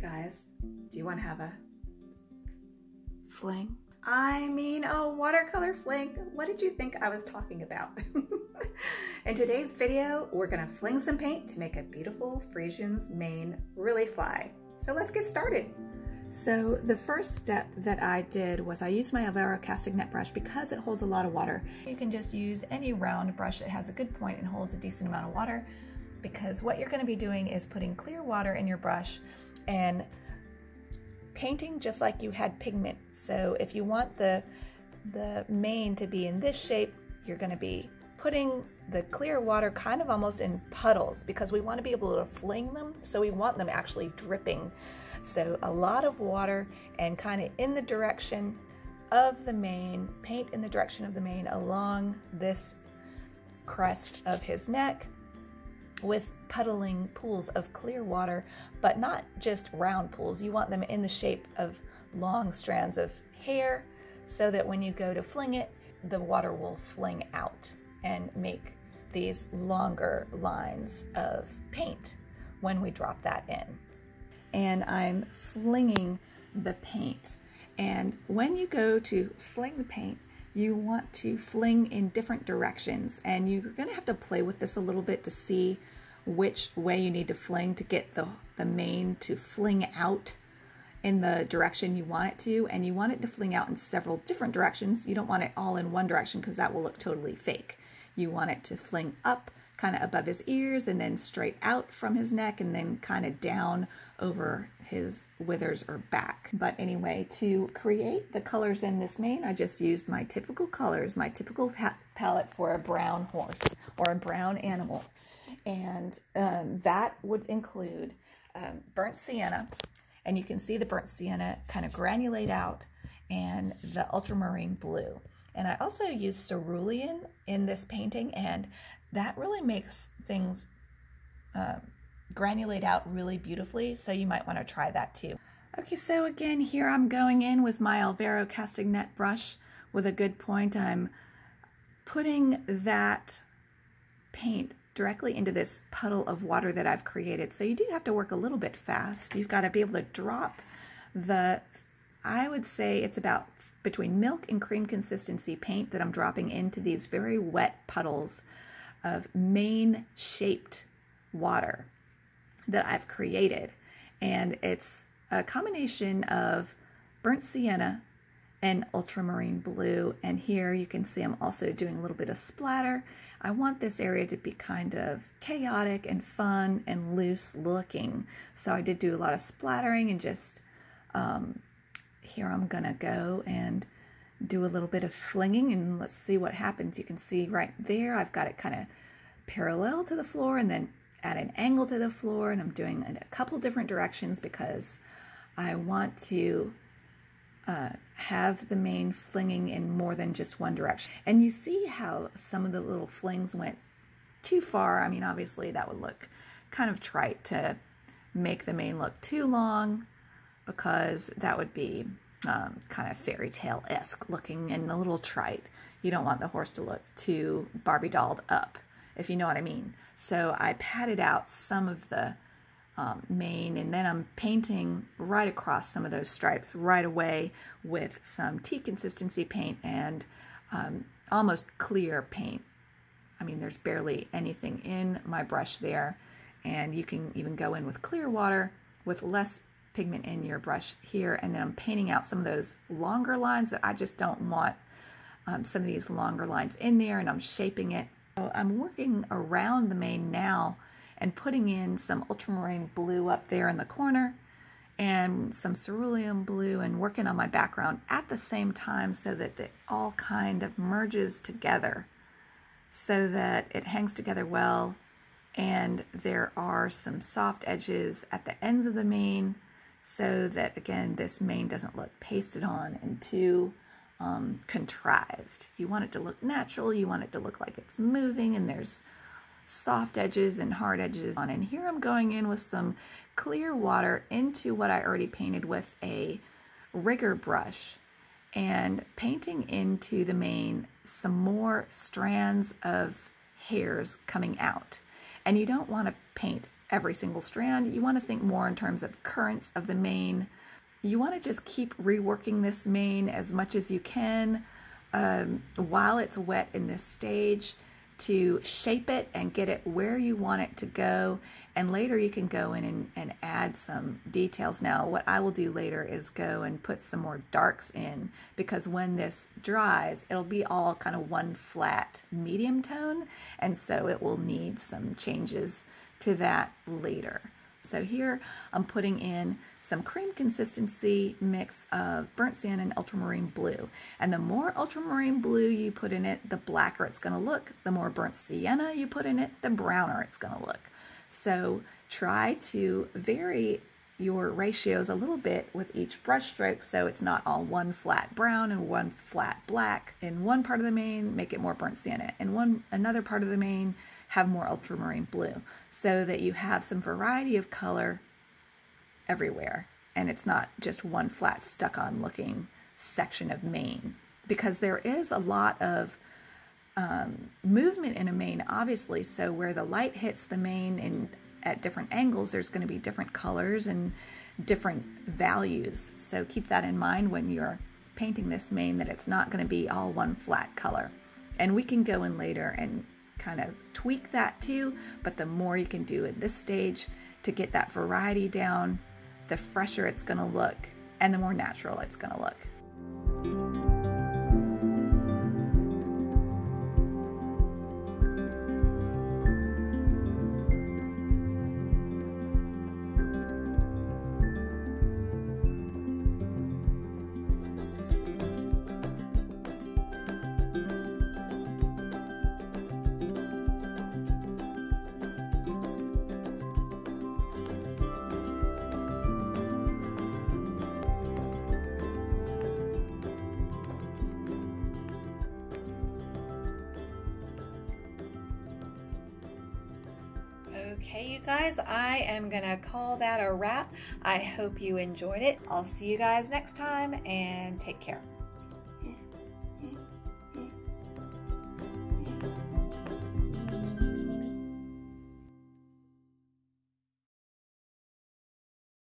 Hey guys, do you want to have a fling? I mean, a watercolor fling. What did you think I was talking about? In today's video, we're gonna fling some paint to make a beautiful Friesian's mane really fly. So let's get started. So the first step that I did was I used my Alvaro Castagnet brush because it holds a lot of water. You can just use any round brush that has a good point and holds a decent amount of water because what you're gonna be doing is putting clear water in your brush and painting just like you had pigment. So if you want the, the mane to be in this shape, you're gonna be putting the clear water kind of almost in puddles because we want to be able to fling them. So we want them actually dripping. So a lot of water and kind of in the direction of the mane paint in the direction of the mane along this crest of his neck with puddling pools of clear water, but not just round pools. You want them in the shape of long strands of hair so that when you go to fling it, the water will fling out and make these longer lines of paint when we drop that in. And I'm flinging the paint. And when you go to fling the paint, you want to fling in different directions and you're gonna have to play with this a little bit to see which way you need to fling to get the, the mane to fling out in the direction you want it to and you want it to fling out in several different directions. You don't want it all in one direction because that will look totally fake. You want it to fling up kind of above his ears and then straight out from his neck and then kind of down over his withers or back. But anyway, to create the colors in this mane, I just used my typical colors, my typical pa palette for a brown horse or a brown animal. And um, that would include um, burnt sienna, and you can see the burnt sienna kind of granulate out and the ultramarine blue. And I also use cerulean in this painting, and that really makes things uh, granulate out really beautifully, so you might want to try that too. Okay, so again, here I'm going in with my Alvaro Castagnet brush with a good point. I'm putting that paint directly into this puddle of water that I've created. So you do have to work a little bit fast. You've got to be able to drop the, I would say it's about between milk and cream consistency paint that I'm dropping into these very wet puddles of mane shaped water that I've created. And it's a combination of burnt sienna and ultramarine blue. And here you can see I'm also doing a little bit of splatter. I want this area to be kind of chaotic and fun and loose looking. So I did do a lot of splattering and just um, here I'm gonna go and do a little bit of flinging and let's see what happens. You can see right there, I've got it kind of parallel to the floor and then at an angle to the floor and I'm doing it a couple different directions because I want to uh, have the mane flinging in more than just one direction. And you see how some of the little flings went too far. I mean, obviously that would look kind of trite to make the mane look too long because that would be um, kind of fairy tale-esque looking and a little trite. You don't want the horse to look too Barbie dolled up, if you know what I mean. So I padded out some of the um, mane and then I'm painting right across some of those stripes right away with some tea consistency paint and um, almost clear paint. I mean, there's barely anything in my brush there and you can even go in with clear water with less pigment in your brush here and then I'm painting out some of those longer lines that I just don't want um, some of these longer lines in there and I'm shaping it. So I'm working around the mane now and putting in some ultramarine blue up there in the corner and some cerulean blue and working on my background at the same time so that it all kind of merges together so that it hangs together well and there are some soft edges at the ends of the mane so that again this mane doesn't look pasted on and too um, contrived. You want it to look natural, you want it to look like it's moving and there's soft edges and hard edges on. And here I'm going in with some clear water into what I already painted with a rigger brush and painting into the mane some more strands of hairs coming out. And you don't want to paint every single strand. You want to think more in terms of currents of the mane. You want to just keep reworking this mane as much as you can um, while it's wet in this stage to shape it and get it where you want it to go. And later you can go in and, and add some details. Now, what I will do later is go and put some more darks in because when this dries, it'll be all kind of one flat medium tone. And so it will need some changes to that later. So here I'm putting in some cream consistency mix of burnt sienna and ultramarine blue. And the more ultramarine blue you put in it, the blacker it's going to look. The more burnt sienna you put in it, the browner it's going to look. So try to vary your ratios a little bit with each brush stroke so it's not all one flat brown and one flat black. In one part of the mane, make it more burnt sienna. In one another part of the mane, have more ultramarine blue so that you have some variety of color everywhere and it's not just one flat stuck on looking section of mane because there is a lot of um, movement in a mane obviously so where the light hits the mane and at different angles there's going to be different colors and different values so keep that in mind when you're painting this mane that it's not going to be all one flat color and we can go in later and kind of tweak that too. But the more you can do at this stage to get that variety down, the fresher it's going to look and the more natural it's going to look. Okay, you guys, I am gonna call that a wrap. I hope you enjoyed it. I'll see you guys next time and take care.